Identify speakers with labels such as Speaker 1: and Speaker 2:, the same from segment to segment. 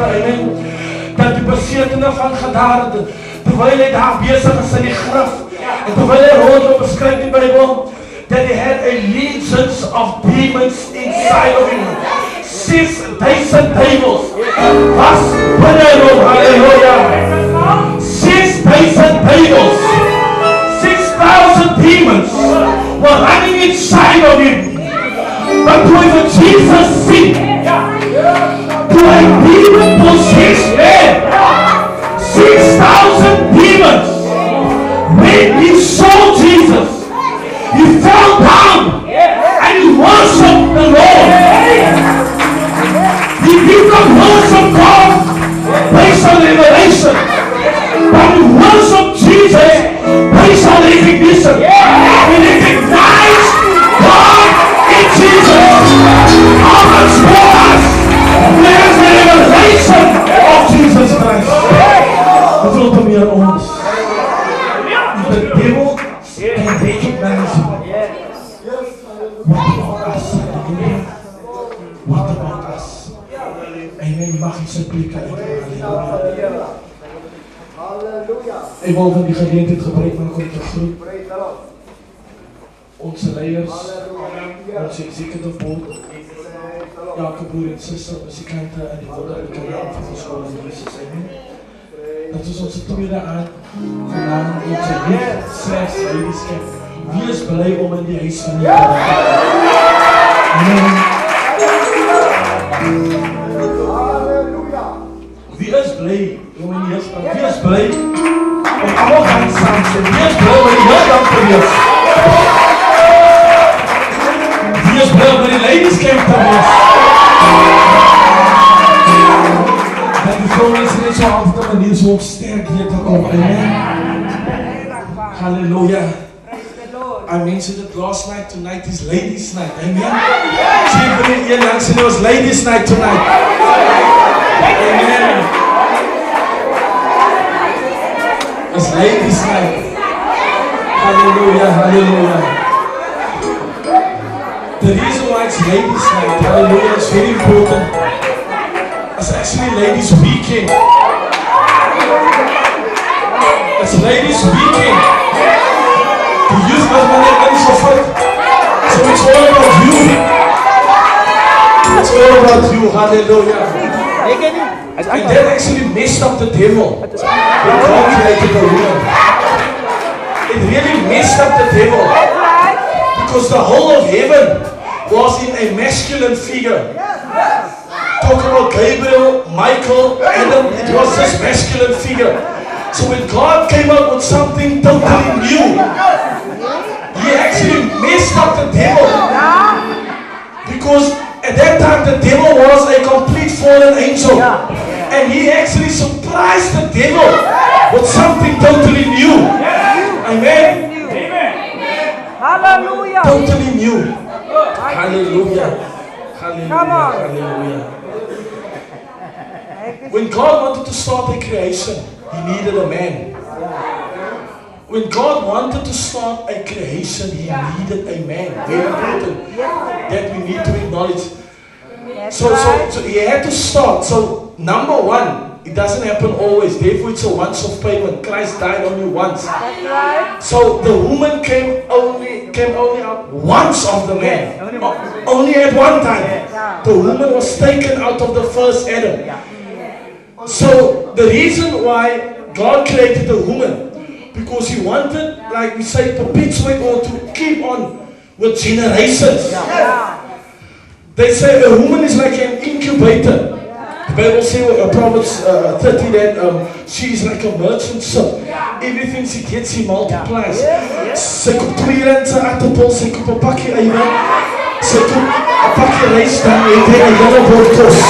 Speaker 1: amen. Dat die besetene van gedade, terwyl hy daar besig is in die graf, en terwyl hy rondloop beskryf die Bybel, that he had a legions of demons inside of him. Six thousand devils was binne hom, hallelujah. Six thousand devils, six thousand demons were running inside of him. But when Jesus sick, Blikken uit. Halleluja. Ik wil van die gelegenheid gebruik, ik kom te groet. Onze leiders, onze executive board, elke broer en zuster, muzikanten en die wonderlijke naam van de school van Jezus. Amen. Dat is onze tweede aan vanavond onze licht slash ladies camp. Wie is blij om in die huis van die Here? Die vrouwen is net zo altijd op een manier zo sterk hier. Amen. Hallelujah. I mentioned it last night. Tonight is ladies' night. Amen. Here, Nancy. It was ladies' night tonight. Amen. It's ladies' night. Hallelujah. Hallelujah. The reason why it's ladies' night, hallelujah, is very important. It's actually ladies' weekend. It's ladies' weekend. The youth must manage and so forth. So it's all about you. It's all about you. Hallelujah. And that actually messed up the devil. When God created the woman. It really messed up the devil. Because the whole of heaven was in a masculine figure. Talk about Gabriel, Michael, Adam, it was this masculine figure. So when God came up with something totally new, he actually messed up the devil. Because at that time the devil was a complete fallen angel. And he actually surprised the devil with something totally new. Amen.
Speaker 2: Hallelujah.
Speaker 1: Totally new. Hallelujah. Hallelujah.
Speaker 2: Come on.
Speaker 1: Hallelujah. When God wanted to start a creation, He needed a man. When God wanted to start a creation, He needed a man. Very important that we need to acknowledge. So, so, so He had to start. So, number one, it doesn't happen always. Therefore, it's a once-off payment. Christ died only once.
Speaker 2: That's right.
Speaker 1: So the woman came only came only out once of the man. O- Only at one time. The woman was taken out of the first Adam. So the reason why God created the woman, because he wanted, like we say, perpetuate or to keep on with generations. They say a woman is like an incubator. Bible says uh, Proverbs uh, 30 that um, she is like a merchant ship. Everything she gets, she multiplies. Sy koop twee rand se aardappel, sy koop 'n pakkie eieren, sy koop 'n pakkie rys dan het hy 'n hele bord kos.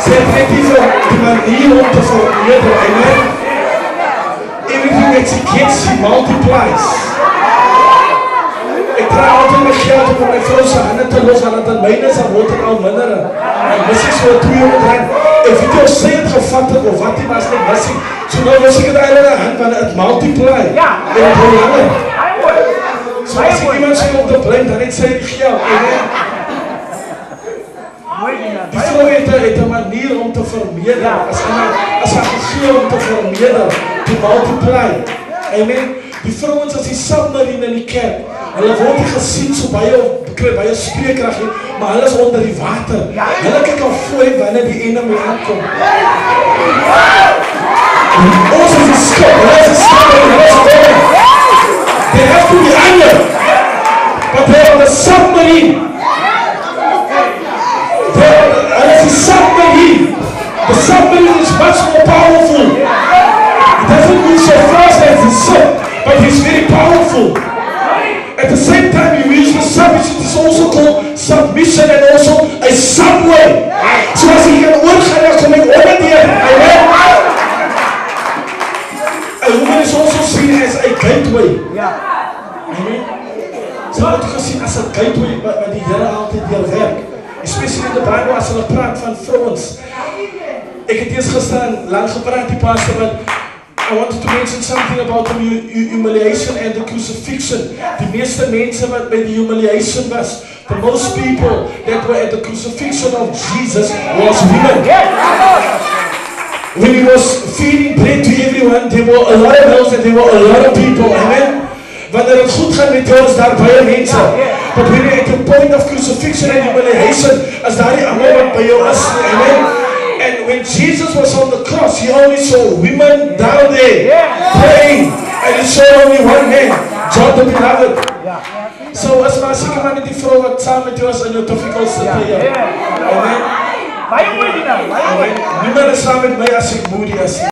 Speaker 1: Sy het net nie vir die manier om te vermeerder, amen. Everything that she gets, she multiplies. Kry altyd my geld op my vrou se hande te los aan dit myne se word dit al minder. En dis is so 200 rand. Ek weet jy sê dit gevat het of wat jy was net missing. So nou was ek dit eintlik aan want dit multiply.
Speaker 2: Ja.
Speaker 1: En dit hou langer. So as ek iemand sê om te bring, dan net sê die geld. Amen. Die vrou het het 'n manier om te vermeerder. As iemand as haar gegee om te vermeerder, to multiply. Amen. Die vrouens as die submarine in die kerk. Hulle word nie gesien so baie op kry baie spreekkrag nie, maar hulle is onder die water. Hulle kyk al voor wanneer die enemy aankom. Ons is skip, hulle is submarine, hulle is Is also seen as a gateway. Ja. Amen. Ze wordt gezien als een gateway waar, waar die Heer altijd weer werkt. Especially in de Bijbel als ze praat van vrouwens. Ik heb eerst gestaan, lang gepraat die pastor, maar I wanted to mention something about the humiliation and the crucifixion. De meeste mensen wat bij de humiliation was, the most people that were at the crucifixion of Jesus was women. When he was feeding bread to everyone, there were a lot of those and there were a lot of people. Amen. Wanneer het goed gaan met jou, is daar baie mense. But when you're at the point of crucifixion and humiliation, is daar allemaal wat by jou is. Amen. And when Jesus was on the cross, he only saw women down there praying. And he saw only one man, John the beloved. So as maar seker maar net die vrou wat saam met jou is in jou difficulty. Amen. Vai um, Nina. Vai um. Nimmer sabe bem assim, muri assim.